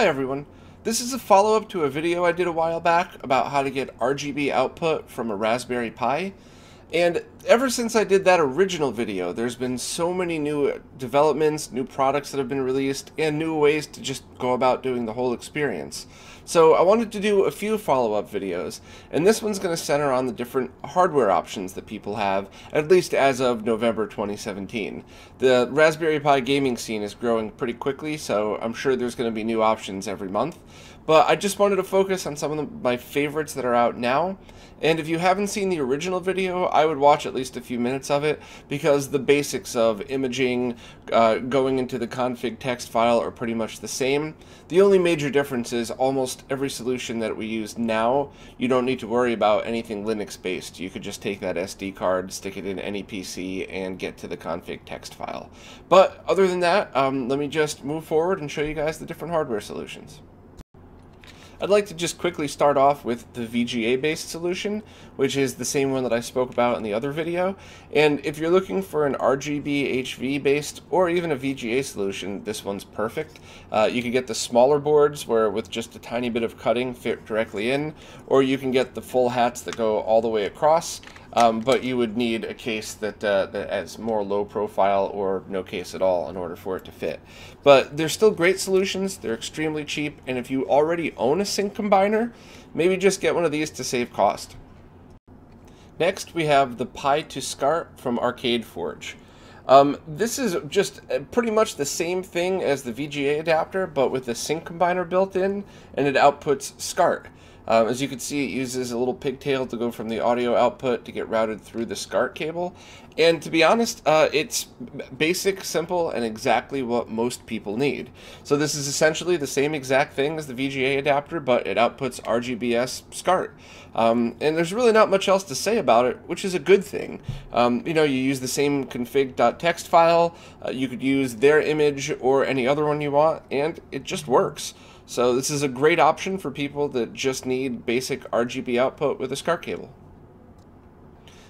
Hi everyone. This is a follow-up to a video I did a while back about how to get RGB output from a Raspberry Pi. And ever since I did that original video, there's been so many new developments, new products that have been released, and new ways to just go about doing the whole experience. So I wanted to do a few follow-up videos, and this one's going to center on the different hardware options that people have, at least as of November 2017. The Raspberry Pi gaming scene is growing pretty quickly, so I'm sure there's going to be new options every month. But I just wanted to focus on some of the, my favorites that are out now. And if you haven't seen the original video, I would watch at least a few minutes of it because the basics of imaging, uh, going into the config text file are pretty much the same. The only major difference is almost every solution that we use now, you don't need to worry about anything Linux based. You could just take that SD card, stick it in any PC, and get to the config text file. But other than that, um, let me just move forward and show you guys the different hardware solutions. I'd like to just quickly start off with the VGA-based solution, which is the same one that I spoke about in the other video. And if you're looking for an RGB HV-based or even a VGA solution, this one's perfect. Uh, you can get the smaller boards where with just a tiny bit of cutting fit directly in, or you can get the full hats that go all the way across. Um, but you would need a case that, uh, that has more low profile or no case at all in order for it to fit. But they're still great solutions, they're extremely cheap, and if you already own a sync combiner, maybe just get one of these to save cost. Next, we have the Pi2SCART from Arcade Forge. Um, this is just uh, pretty much the same thing as the VGA adapter, but with the sync combiner built in, and it outputs SCART. Um, as you can see, it uses a little pigtail to go from the audio output to get routed through the SCART cable. And to be honest, uh, it's basic, simple, and exactly what most people need. So this is essentially the same exact thing as the VGA adapter, but it outputs RGBS SCART. Um, and there's really not much else to say about it, which is a good thing. Um, you know, you use the same config.txt file, uh, you could use their image or any other one you want, and it just works. So this is a great option for people that just need basic RGB output with a SCART cable.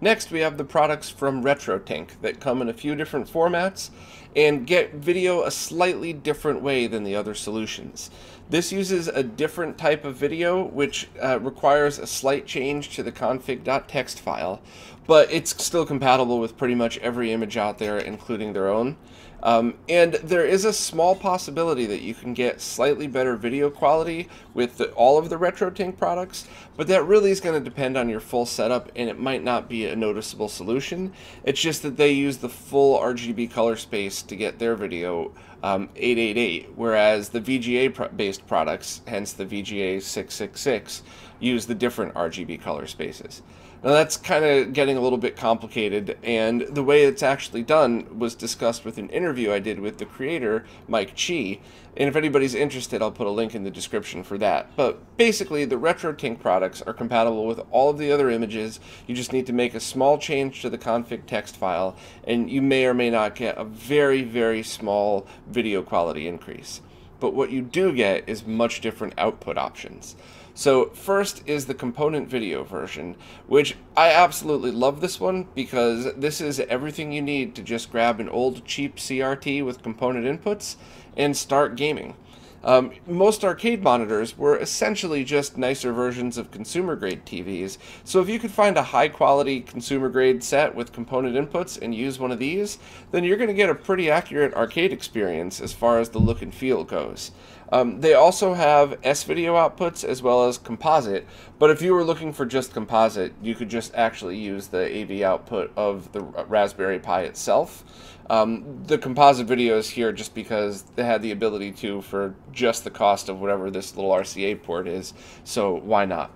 Next, we have the products from RetroTink that come in a few different formats and get video a slightly different way than the other solutions. This uses a different type of video, which uh, requires a slight change to the config.txt file, but it's still compatible with pretty much every image out there, including their own. Um, and there is a small possibility that you can get slightly better video quality with the, all of the RetroTink products, but that really is going to depend on your full setup and it might not be a noticeable solution. It's just that they use the full RGB color space to get their video um, 888, whereas the VGA based products, hence the VGA 666, use the different RGB color spaces. Now that's kind of getting a little bit complicated, and the way it's actually done was discussed with an interview I did with the creator, Mike Chi, and if anybody's interested, I'll put a link in the description for that. But basically, the RetroTink products are compatible with all of the other images, you just need to make a small change to the config text file, and you may or may not get a very, very small video quality increase. But what you do get is much different output options. So first is the component video version, which I absolutely love this one because this is everything you need to just grab an old cheap CRT with component inputs and start gaming. Um, most arcade monitors were essentially just nicer versions of consumer grade TVs, so if you could find a high quality consumer grade set with component inputs and use one of these, then you're going to get a pretty accurate arcade experience as far as the look and feel goes. Um, they also have S-video outputs as well as composite, but if you were looking for just composite, you could just actually use the AV output of the Raspberry Pi itself. Um, the composite video is here just because they had the ability to for just the cost of whatever this little RCA port is, so why not?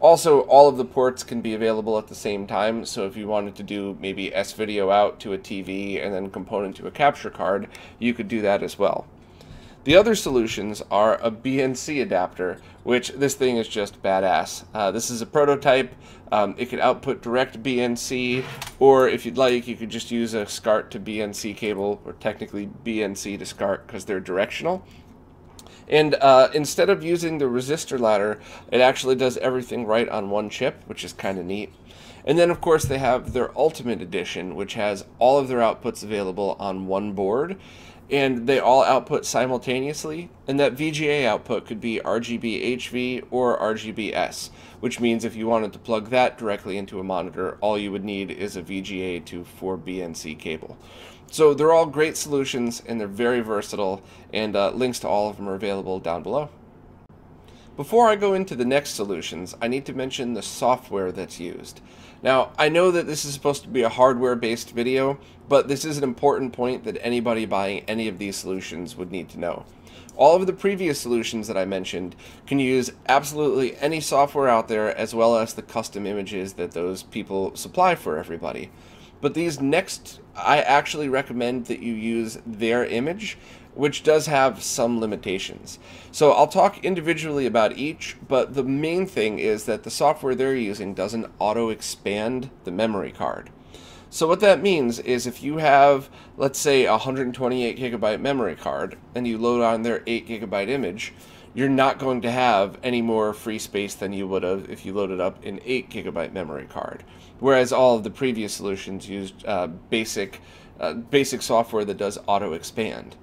Also, all of the ports can be available at the same time, so if you wanted to do maybe S-video out to a TV and then component to a capture card, you could do that as well. The other solutions are a BNC adapter, which this thing is just badass. Uh, this is a prototype. Um, it could output direct BNC, or if you'd like, you could just use a SCART to BNC cable, or technically BNC to SCART because they're directional. And uh, instead of using the resistor ladder, it actually does everything right on one chip, which is kind of neat. And then, of course, they have their Ultimate Edition, which has all of their outputs available on one board. And they all output simultaneously, and that VGA output could be RGB HV or RGBS, which means if you wanted to plug that directly into a monitor, all you would need is a VGA to 4BNC cable. So they're all great solutions and they're very versatile, and uh, links to all of them are available down below. Before I go into the next solutions, I need to mention the software that's used. Now, I know that this is supposed to be a hardware-based video, but this is an important point that anybody buying any of these solutions would need to know. All of the previous solutions that I mentioned can use absolutely any software out there as well as the custom images that those people supply for everybody. But these next, I actually recommend that you use their image which does have some limitations. So I'll talk individually about each, but the main thing is that the software they're using doesn't auto-expand the memory card. So what that means is if you have, let's say, a 128 gigabyte memory card and you load on their 8 gigabyte image, you're not going to have any more free space than you would have if you loaded up an 8 gigabyte memory card. Whereas all of the previous solutions used uh, basic, uh, basic software that does auto expand.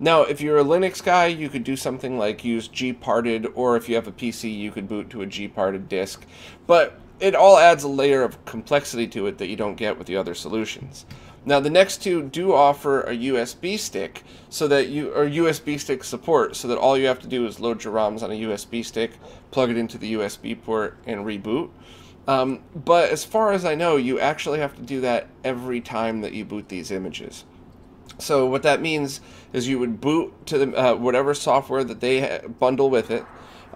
Now, if you're a Linux guy, you could do something like use gparted, or if you have a PC, you could boot to a gparted disk. But it all adds a layer of complexity to it that you don't get with the other solutions. Now, the next two do offer a USB stick, so that you or USB stick support, so that all you have to do is load your ROMs on a USB stick, plug it into the USB port, and reboot. Um, but as far as I know, you actually have to do that every time that you boot these images. So what that means is you would boot to the, uh, whatever software that they bundle with it,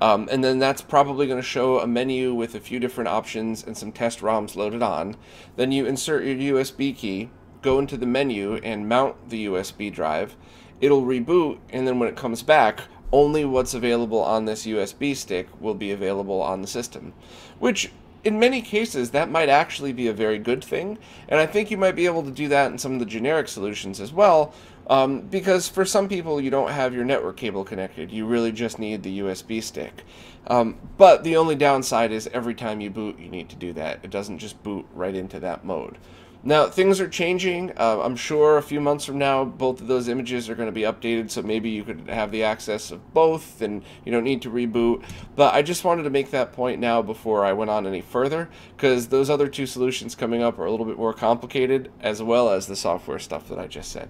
um, and then that's probably going to show a menu with a few different options and some test ROMs loaded on. Then you insert your USB key, go into the menu and mount the USB drive. It'll reboot, and then when it comes back, only what's available on this USB stick will be available on the system. Which in many cases, that might actually be a very good thing, and I think you might be able to do that in some of the generic solutions as well, um, because for some people you don't have your network cable connected, you really just need the USB stick. Um, but the only downside is every time you boot, you need to do that. It doesn't just boot right into that mode. Now, things are changing. Uh, I'm sure a few months from now, both of those images are going to be updated, so maybe you could have the access of both and you don't need to reboot. But I just wanted to make that point now before I went on any further, because those other two solutions coming up are a little bit more complicated, as well as the software stuff that I just said.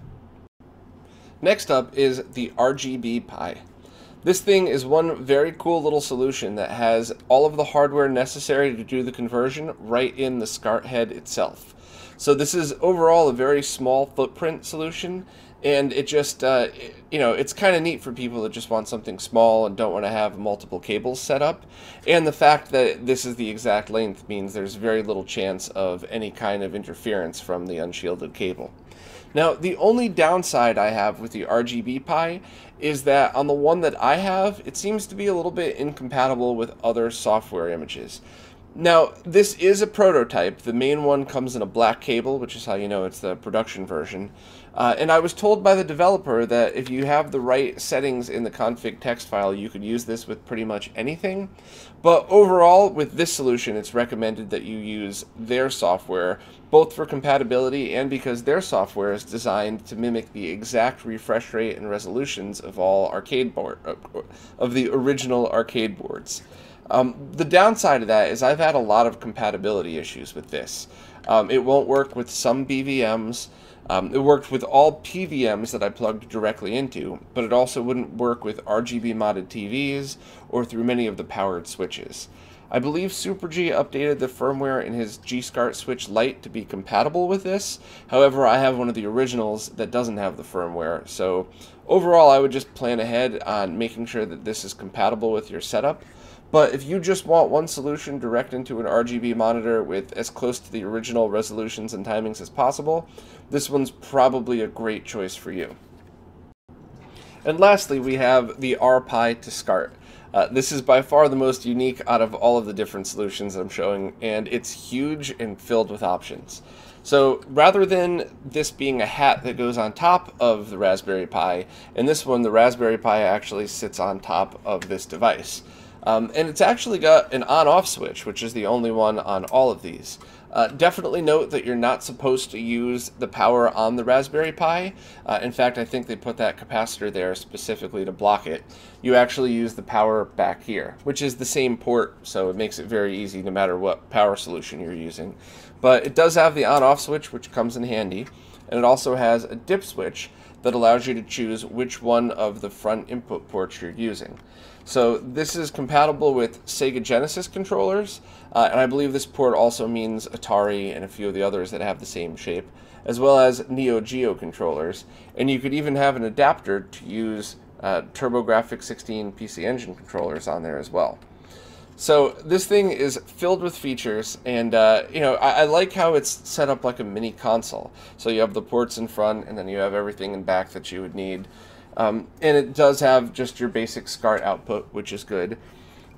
Next up is the RGB Pi. This thing is one very cool little solution that has all of the hardware necessary to do the conversion right in the SCART head itself. So this is overall a very small footprint solution, and it just, uh, you know, it's kind of neat for people that just want something small and don't want to have multiple cables set up. And the fact that this is the exact length means there's very little chance of any kind of interference from the unshielded cable. Now, the only downside I have with the RGB Pi is that on the one that I have, it seems to be a little bit incompatible with other software images. Now, this is a prototype. The main one comes in a black cable, which is how you know it's the production version. Uh, and I was told by the developer that if you have the right settings in the config text file, you could use this with pretty much anything. But overall, with this solution, it's recommended that you use their software, both for compatibility and because their software is designed to mimic the exact refresh rate and resolutions of all arcade board, uh, of the original arcade boards. Um, the downside of that is I've had a lot of compatibility issues with this. Um, it won't work with some BVMs. Um, it worked with all PVMs that I plugged directly into, but it also wouldn't work with RGB modded TVs or through many of the powered switches. I believe SuperG updated the firmware in his G-SCART Switch Lite to be compatible with this. However, I have one of the originals that doesn't have the firmware, so overall I would just plan ahead on making sure that this is compatible with your setup. But if you just want one solution direct into an RGB monitor with as close to the original resolutions and timings as possible, this one's probably a great choice for you. And lastly, we have the RPi2SCART. Uh, this is by far the most unique out of all of the different solutions I'm showing, and it's huge and filled with options. So rather than this being a hat that goes on top of the Raspberry Pi, in this one the Raspberry Pi actually sits on top of this device. Um, and it's actually got an on-off switch, which is the only one on all of these. Uh, definitely note that you're not supposed to use the power on the Raspberry Pi. Uh, in fact, I think they put that capacitor there specifically to block it. You actually use the power back here, which is the same port, so it makes it very easy no matter what power solution you're using. But it does have the on-off switch, which comes in handy, and it also has a dip switch that allows you to choose which one of the front input ports you're using. So this is compatible with Sega Genesis controllers, uh, and I believe this port also means Atari and a few of the others that have the same shape, as well as Neo Geo controllers. And you could even have an adapter to use uh, TurboGrafx 16 PC Engine controllers on there as well. So this thing is filled with features, and uh, you know I, I, like how it's set up like a mini console. So you have the ports in front, and then you have everything in back that you would need. Um, and it does have just your basic SCART output, which is good.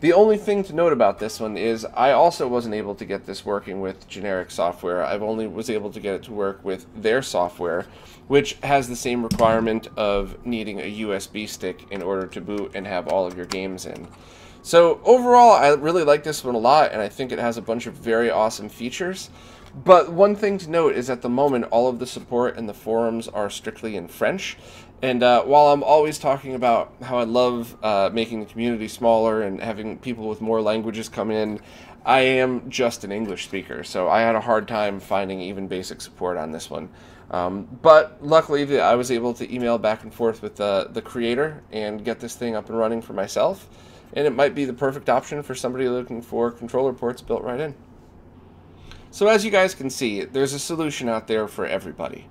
The only thing to note about this one is I also wasn't able to get this working with generic software. I've only was able to get it to work with their software, which has the same requirement of needing a USB stick in order to boot and have all of your games in. So overall, I really like this one a lot, and I think it has a bunch of very awesome features. But one thing to note is at the moment, all of the support and the forums are strictly in French. And uh, while I'm always talking about how I love uh, making the community smaller and having people with more languages come in, I am just an English speaker, so I had a hard time finding even basic support on this one. Um, but luckily, I was able to email back and forth with the, the creator and get this thing up and running for myself and it might be the perfect option for somebody looking for controller ports built right in. So as you guys can see, there's a solution out there for everybody.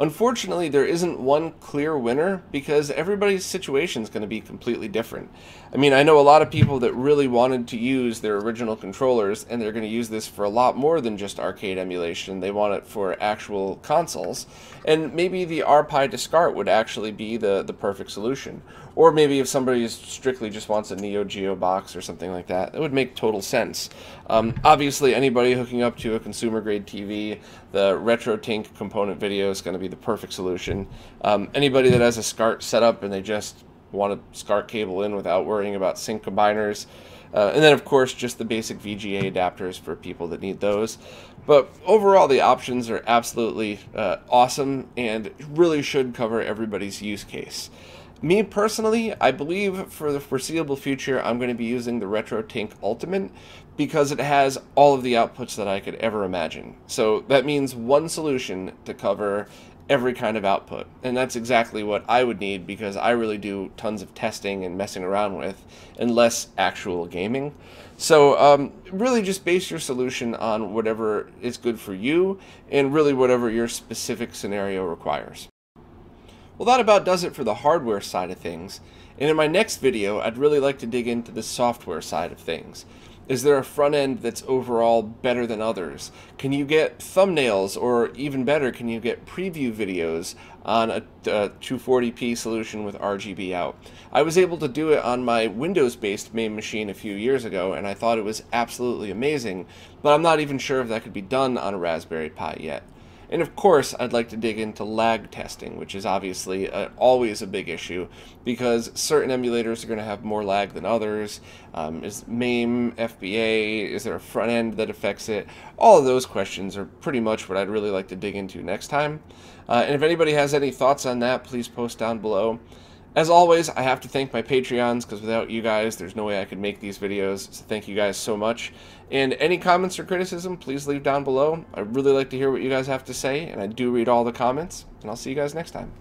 Unfortunately, there isn't one clear winner because everybody's situation is going to be completely different. I mean, I know a lot of people that really wanted to use their original controllers and they're going to use this for a lot more than just arcade emulation. They want it for actual consoles. And maybe the RPi2SCART would actually be the, the perfect solution. Or maybe if somebody is strictly just wants a Neo Geo box or something like that, it would make total sense. Um, obviously, anybody hooking up to a consumer grade TV, the RetroTink component video is going to be the perfect solution. Um, anybody that has a SCART setup and they just want a SCART cable in without worrying about sync combiners. Uh, and then, of course, just the basic VGA adapters for people that need those. But overall, the options are absolutely uh, awesome and really should cover everybody's use case. Me personally, I believe for the foreseeable future, I'm going to be using the RetroTink Ultimate because it has all of the outputs that I could ever imagine. So that means one solution to cover every kind of output. And that's exactly what I would need because I really do tons of testing and messing around with and less actual gaming. So um, really just base your solution on whatever is good for you and really whatever your specific scenario requires. Well, that about does it for the hardware side of things. And in my next video, I'd really like to dig into the software side of things. Is there a front end that's overall better than others? Can you get thumbnails, or even better, can you get preview videos on a, a 240p solution with RGB out? I was able to do it on my Windows-based main machine a few years ago, and I thought it was absolutely amazing, but I'm not even sure if that could be done on a Raspberry Pi yet. And of course, I'd like to dig into lag testing, which is obviously a, always a big issue because certain emulators are going to have more lag than others. Um, is MAME, FBA, is there a front end that affects it? All of those questions are pretty much what I'd really like to dig into next time. Uh, and if anybody has any thoughts on that, please post down below. As always, I have to thank my Patreons, because without you guys, there's no way I could make these videos, so thank you guys so much. And any comments or criticism, please leave down below. I really like to hear what you guys have to say, and I do read all the comments, and I'll see you guys next time.